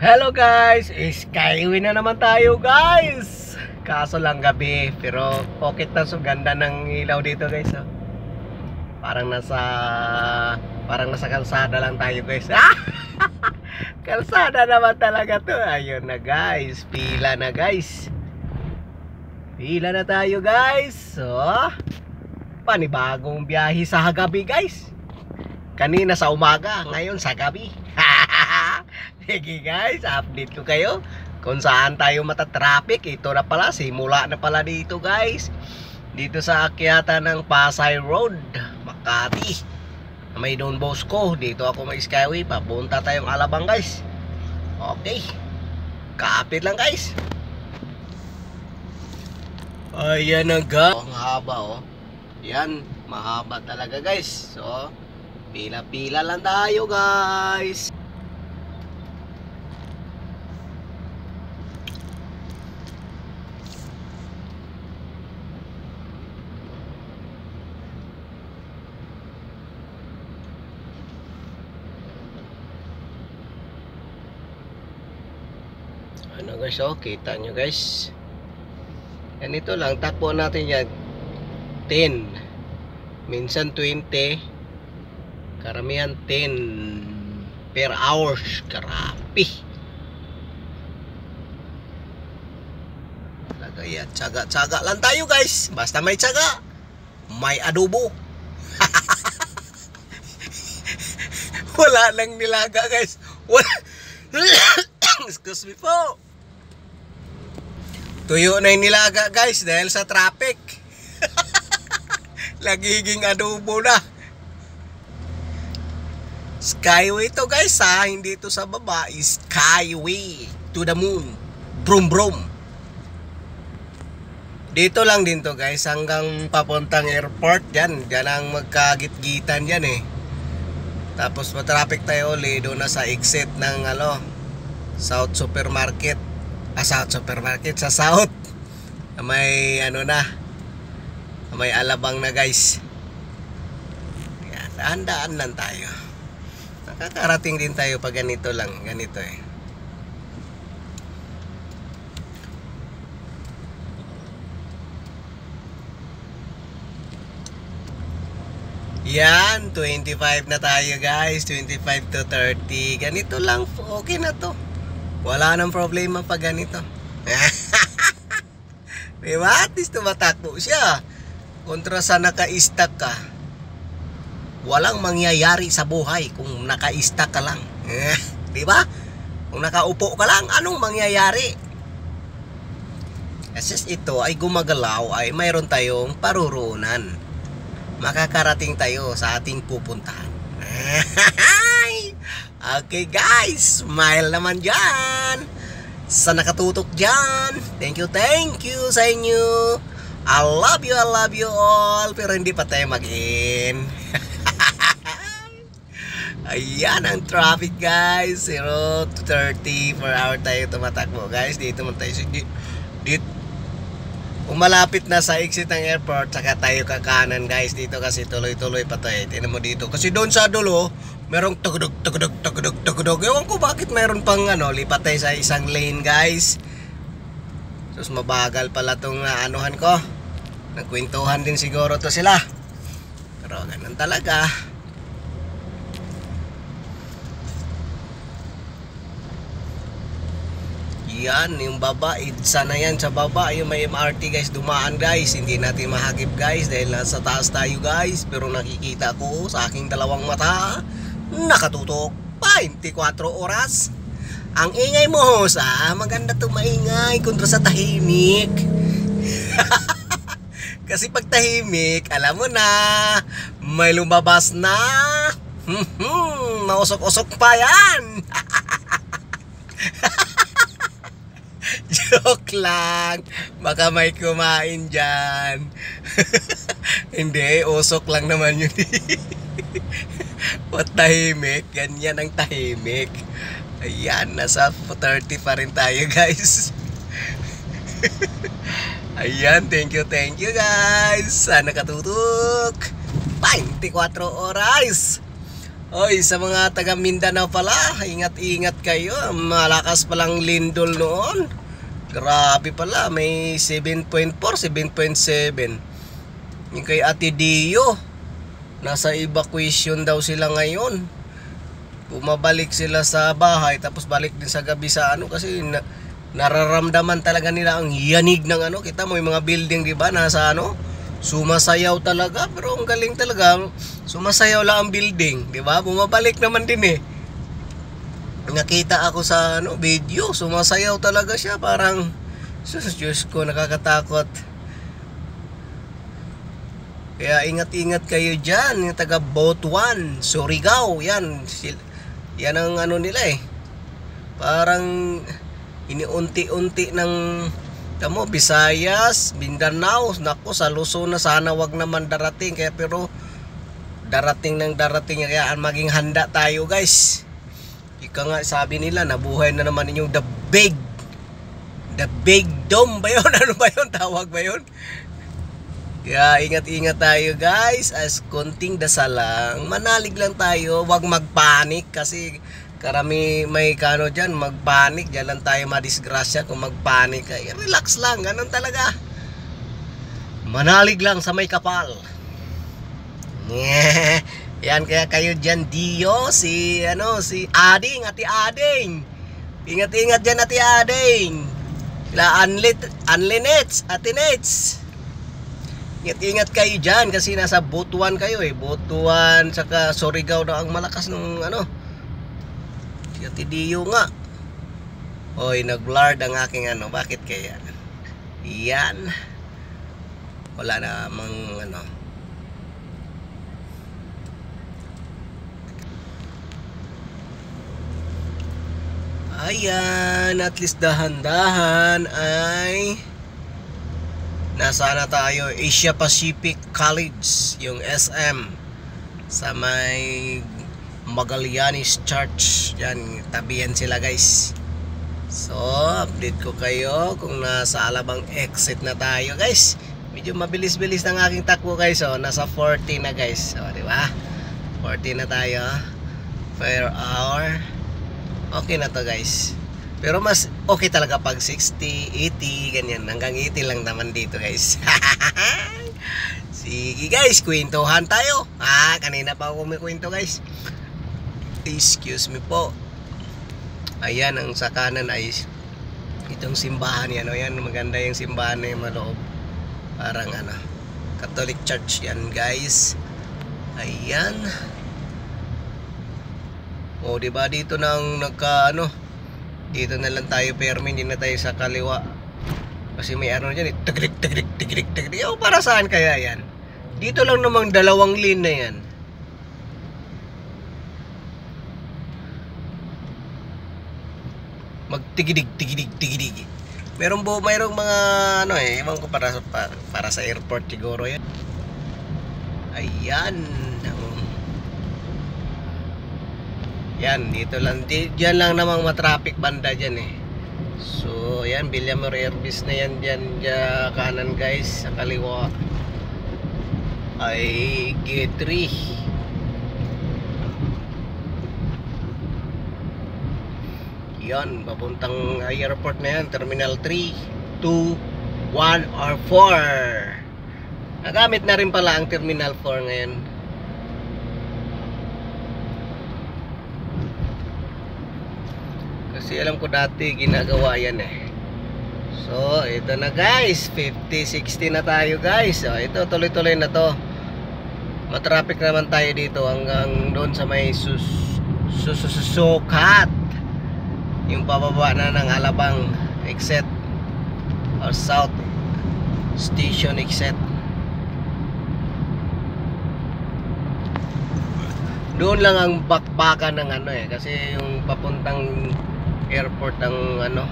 Hello guys! Skyway na naman tayo guys! Kaso lang gabi, pero okay na so ganda ng ilaw dito guys. Oh. Parang nasa parang nasa kalsada lang tayo guys. Ah! kalsada naman talaga to. Ayun na guys, pila na guys. Pila na tayo guys. So, panibagong biyahe sa gabi guys. Kanina sa umaga, ngayon sa gabi. Sige guys, update ko kayo kung saan tayo matatraffic. Ito na pala, simula na pala dito guys. Dito sa akyata ng Pasay Road, Makati. May Don Bosco. Dito ako may Skyway. Papunta tayong Alabang guys. Okay. Kapit lang guys. Ayan na ga. Ang haba oh. Yan, mahaba talaga guys. So, pila-pila lang tayo guys. Ano guys oh kita nyo guys. Ganito lang takbo natin yan. 10 minsan 20 karamihan 10 per hours karapi talaga yan. Tsaga tsaga lang tayo guys. Basta may tsaga may adobo. Wala lang nilaga guys. Wala excuse me po Tuyo na yung nilaga guys dahil sa traffic. Lagiging adobo na. Skyway to guys ha, hindi to sa baba. Skyway to the moon. Brum brum. Dito lang din to guys hanggang papuntang airport yan. Yan ang magkagit-gitan yan eh. Tapos matraffic tayo ulit doon na sa exit ng ano, South Supermarket ah, South Supermarket sa South. May ano na. May alabang na guys. Yan, daan-daan lang tayo. Nakakarating din tayo pag ganito lang ganito eh. Yan, 25 na tayo guys, 25 to 30. Ganito lang, okay na to. Wala nang problema pag ganito. diba? At tumatakbo siya. Kontra sa naka-stack ka. Walang mangyayari sa buhay kung naka-stack ka lang. diba? Kung nakaupo ka lang, anong mangyayari? Kasi ito ay gumagalaw ay mayroon tayong parurunan. Makakarating tayo sa ating pupuntahan. Okay guys, smile naman dyan. Sa nakatutok dyan. Thank you, thank you sa inyo. I love you, I love you all. Pero hindi pa tayo mag-in. Ayan ang traffic guys. 0 to 30 per hour tayo tumatakbo guys. Dito man tayo. Dito, umalapit na sa exit ng airport saka tayo kakanan guys dito kasi tuloy-tuloy pa tayo. Tinan mo dito. Kasi doon sa dulo, merong tugdog tugdog tugdog tugdog. Ewan ko bakit meron pang ano lipat tayo sa isang lane guys. Sus mabagal pala tong uh, anuhan ko. Nagkwentuhan din siguro to sila. Pero ganun talaga. Yan yung baba idsa na yan sa baba. Yung may MRT guys dumaan guys. Hindi natin mahagip guys dahil nasa taas tayo guys. Pero nakikita ko sa aking dalawang mata nakatutok 24 oras. Ang ingay mo sa maganda to maingay kontra sa tahimik. Kasi pag tahimik alam mo na may lumabas na mausok-usok pa yan. Joke lang baka may kumain dyan. Hindi usok lang naman yun What tahimik? Ganyan ang tahimik. Ayan, nasa 30 pa rin tayo guys. Ayan, thank you, thank you guys. Sana katutok. 24 oras. Oy, sa mga taga Mindanao pala, ingat-ingat kayo. Malakas palang lindol noon. Grabe pala, may 7.4, 7.7. Yung kay Ate Dio, nasa evacuation daw sila ngayon. Bumabalik sila sa bahay, tapos balik din sa gabi sa ano kasi na, nararamdaman talaga nila ang yanig ng ano. Kita mo yung mga building, di ba, nasa ano, sumasayaw talaga. Pero ang galing talaga, sumasayaw lang ang building, di ba? Bumabalik naman din eh. Nakita ako sa ano, video, sumasayaw talaga siya, parang sus, Diyos ko, nakakatakot. Kaya ingat-ingat kayo dyan, yung taga Botuan, Surigao, yan. Yan ang ano nila eh. Parang iniunti-unti ng tamo Visayas, Mindanao, nako sa Luzon na sana wag naman darating kaya pero darating ng darating kaya maging handa tayo guys. Ika nga sabi nila nabuhay na naman yung the big the big dome ba yun? Ano ba yun? Tawag ba yun? Kaya ingat-ingat tayo guys as konting dasal lang. Manalig lang tayo, wag magpanik kasi karami may kano dyan, magpanik, dyan lang tayo madisgrasya kung magpanik. Ay, relax lang, ganun talaga. Manalig lang sa may kapal. Yan kaya kayo dyan Dio, si ano, si Ading, Ati Ading. Ingat-ingat dyan Ati Ading. Sila Anlit, Anlinets, Ati Nets. Ingat-ingat kayo dyan kasi nasa Butuan kayo eh. Butuan, saka Surigao na ang malakas ng ano. Si Ate nga. Hoy, nag-blurred ang aking ano. Bakit kaya? Yan. Wala namang ano. Ayan, at least dahan-dahan ay nasa na tayo Asia Pacific College yung SM sa may Magallanes Church. Yan tabihan sila guys. So update ko kayo kung nasa alabang exit na tayo guys. Medyo mabilis-bilis ng aking takbo guys. So nasa 40 na guys. So di ba? 40 na tayo. Per hour. Okay na to guys pero mas okay talaga pag 60, 80, ganyan. Hanggang 80 lang naman dito guys. Sige guys, kwentuhan tayo. Ah, kanina pa ako may kwento guys. Excuse me po. Ayan, ang sa kanan ay itong simbahan yan. O yan, maganda yung simbahan na yung maloob. Parang ano, Catholic Church yan guys. Ayan. O, di ba dito nang nagka ano, dito na lang tayo permi. Hindi na tayo sa kaliwa. Kasi may ano dyan eh. Tigrik tigrik tigrik oh, para saan kaya yan? Dito lang namang dalawang lane na yan. Magtigidig tigidig tigidig. Meron po mayroong mga ano eh. Ewan ko para, para, para sa airport siguro yan. Ayan Yan, dito lang. Di, dyan lang namang matraffic banda dyan eh. So, yan, Villamor Airbus na yan dyan, dyan kanan guys, sa kaliwa. Ay, G3. Yan, papuntang airport na yan, Terminal 3, 2, 1, or 4. Nagamit na rin pala ang Terminal 4 ngayon. Kasi alam ko dati ginagawa yan eh. So, ito na guys. 50-60 na tayo guys. So, ito tuloy-tuloy na to. Matraffic naman tayo dito hanggang doon sa may sus sususukat. Yung pababa na ng Alabang exit or South Station exit. Doon lang ang bakbakan ng ano eh kasi yung papuntang airport ang ano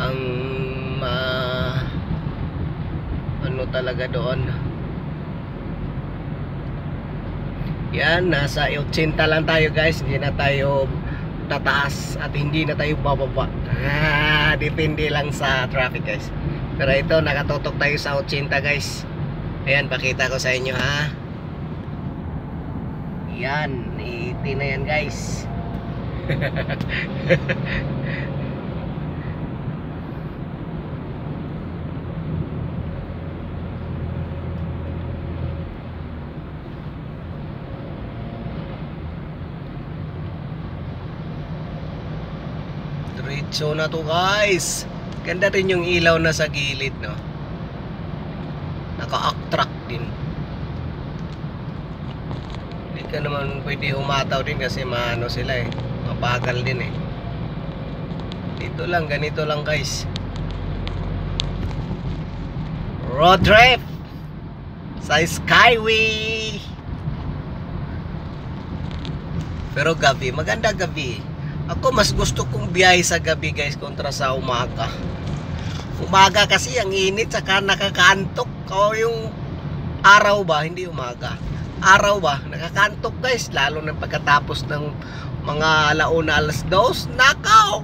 ang ma ano talaga doon. Yan nasa 80 lang tayo guys. Hindi na tayo tataas at hindi na tayo bababa. Ah, depende lang sa traffic guys. Pero ito nakatutok tayo sa 80 guys. Ayan pakita ko sa inyo ha. Yan, 80 na yan guys. Diretso na to guys. Ganda rin yung ilaw na sa gilid no. Naka-attract din. Hindi ka naman pwede humataw din kasi maano sila eh. Mabagal din eh. Dito lang, ganito lang guys. Road trip sa Skyway. Pero gabi, maganda gabi. Ako mas gusto kong biyahe sa gabi guys kontra sa umaga. Umaga kasi ang init saka nakakantok. O yung araw ba, hindi umaga. Araw ba, nakakantok guys. Lalo na pagkatapos ng mga alauna alas dos. Nakaw!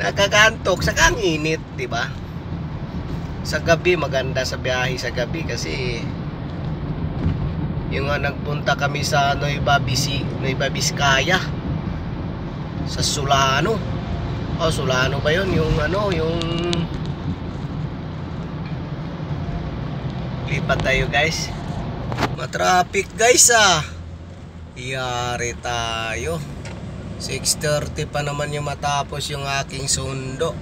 Nakakantok. Saka ang init, di ba? Sa gabi, maganda sa biyahe sa gabi kasi yung nga nagpunta kami sa Nueva, Bisi, Nueva Vizcaya sa Solano oh Solano ba yun yung ano yung lipat tayo guys matraffic guys ah yari tayo. 6.30 pa naman yung matapos yung aking sundo.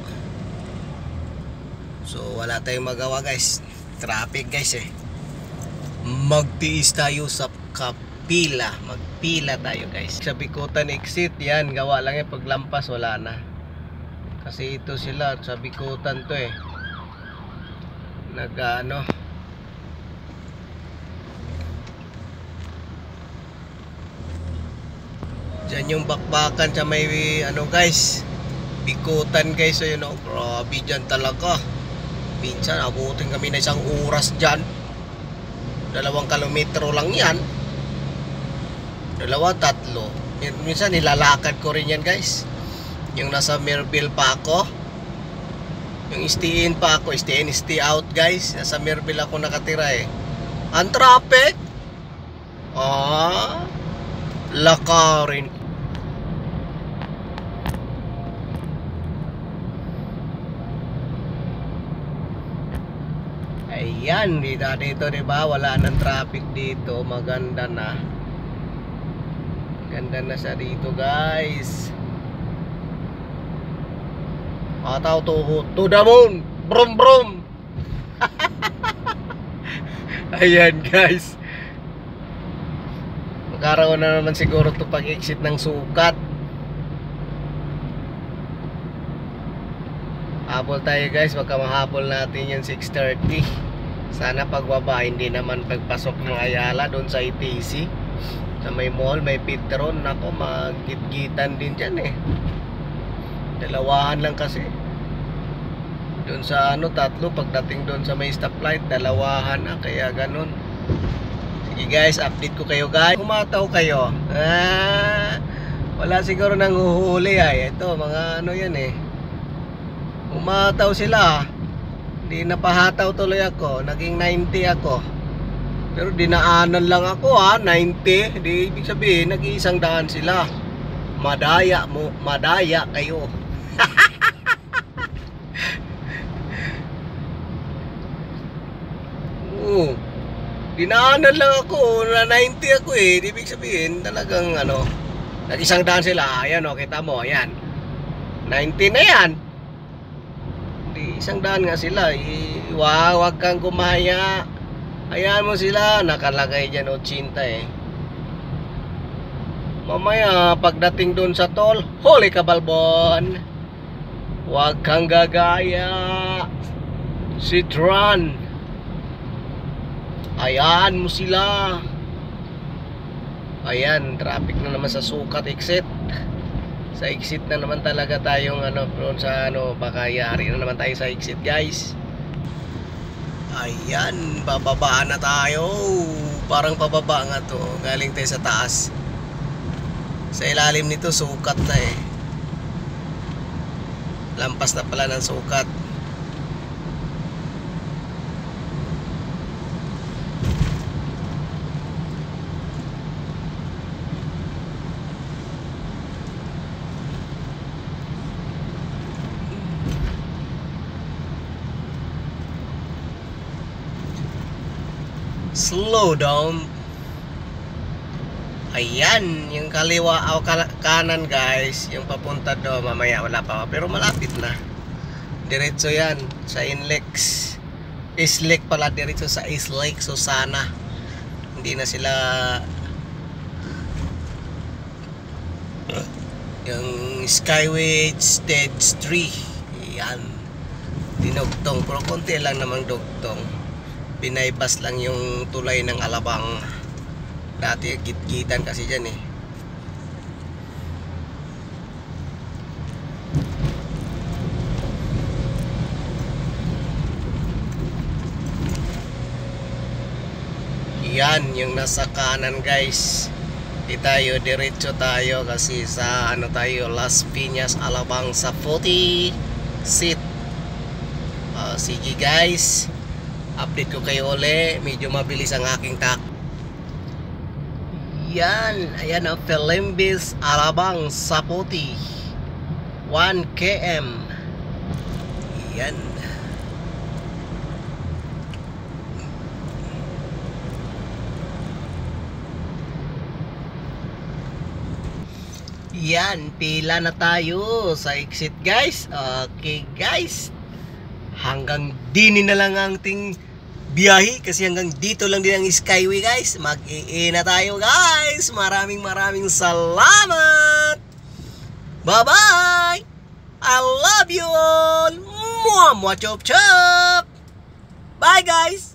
So wala tayong magawa guys. Traffic guys eh. Magtiis tayo sa kapila. Magpila tayo guys. Sa Bikutan exit yan. Gawa lang yan paglampas wala na. Kasi ito sila sa Bikutan to eh. Nag ano dyan yung bakbakan sa may ano guys. Bikutan guys ayun oh grabe dyan talaga. Minsan abutin kami na isang oras dyan dalawang kilometro lang yan. Dalawa, tatlo. Minsan nilalakad ko rin yan guys. Yung nasa Merville pa ako. Yung stay in pa ako stay in, stay out guys. Nasa Merville ako nakatira eh. Ang traffic! Ah lakarin Ayan, dito dito 'di ba? Wala nang traffic dito, maganda na. Ganda na sa dito, guys. Ataw to to the moon. Brum brum. Ayan, guys. Magkaroon na naman siguro to pag-exit ng sukat. Habol tayo guys, baka mahabol natin yung 6.30 Sana pagbaba, hindi naman pagpasok ng Ayala doon sa ITC Sa may mall, may Petron Nako, magitgitan din dyan eh. Dalawahan lang kasi. Doon sa ano, tatlo. Pagdating doon sa may stoplight, dalawahan na. Kaya ganun. Sige guys, update ko kayo guys. Kumataw kayo. Ah, Wala siguro nang huhuli ay Ito, mga ano yan eh. Umataw sila hindi napahataw tuloy ako naging 90 ako pero dinaanan lang ako ha 90 di ibig sabihin nag-iisang daan sila madaya mo madaya kayo Oo. Dinaanan lang ako na 90 ako eh. Di ibig sabihin talagang ano, nag-isang daan sila. Ayan o, kita mo, ayan. 90 na yan isang daan nga sila wow, wag kang kumaya. Hayaan mo sila nakalagay dyan 80 eh. Mamaya pagdating doon sa tol holy kabalbon. Wag kang gagaya. Citron hayaan mo sila. Ayan traffic na naman sa sukat exit sa exit na naman talaga tayong ano doon sa ano baka yari na naman tayo sa exit guys. Ayan bababa na tayo. Parang pababa nga to. Galing tayo sa taas. Sa ilalim nito sukat na eh. Lampas na pala ng sukat slow down. Ayan, yung kaliwa o kal- kanan guys, yung papunta do mamaya wala pa pero malapit na. Diretso yan sa Inlex. Islake pala diretso sa Islake Susana. Hindi na sila yung Skyway Stage 3. Yan. Dinugtong pero konti lang namang dugtong. Binaybas lang yung tulay ng Alabang. Dati gitgitan kasi dyan eh. Yan yung nasa kanan guys. Di tayo diretso tayo kasi sa ano tayo Las Piñas Alabang sa 40 seat. Ah, sige guys. Update ko kayo uli. Medyo mabilis ang aking tak. Yan, ayan ang Felimbis Alabang Sapoti 1 km Yan. Yan, pila na tayo sa exit guys. Okay guys. Hanggang dini na lang ang ting biyahe kasi hanggang dito lang din ang Skyway guys. Mag-i na tayo guys. Maraming maraming salamat. Bye-bye. I love you all. Mwah, mwah, chop, chop. Bye guys.